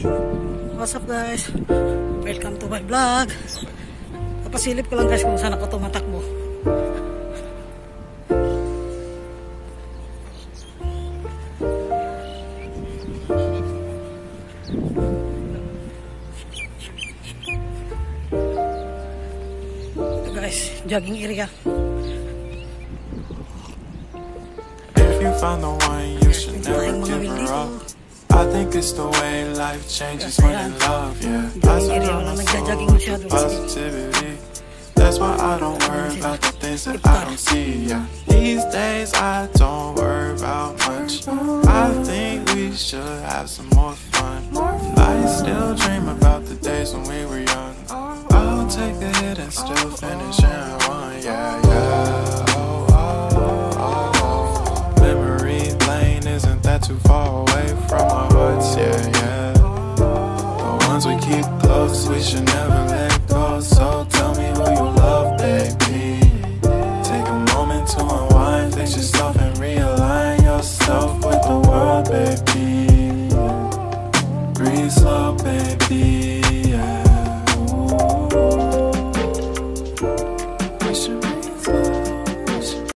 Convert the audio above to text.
What's up guys? Welcome to my vlog. Napasilip ko lang guys kung saan ako tumatakbo. Ito guys, jogging area. If you found the one, you should never give her up. I think it's the way life changes when in love, yeah. I surround walang my nagja-jogging soul masyado. with positivity. That's why I don't worry about the things that I don't see, yeah. These days I don't worry about much. I think we should have some more fun. I still dream about the days when we were young. I'll take a hit and still finish in one, yeah, yeah. Oh, oh, oh, oh. Memory lane isn't that too far away we should never let go. So tell me who you love, baby. Take a moment to unwind, fix yourself, and realign yourself with the world, baby. Breathe slow, baby. Yeah.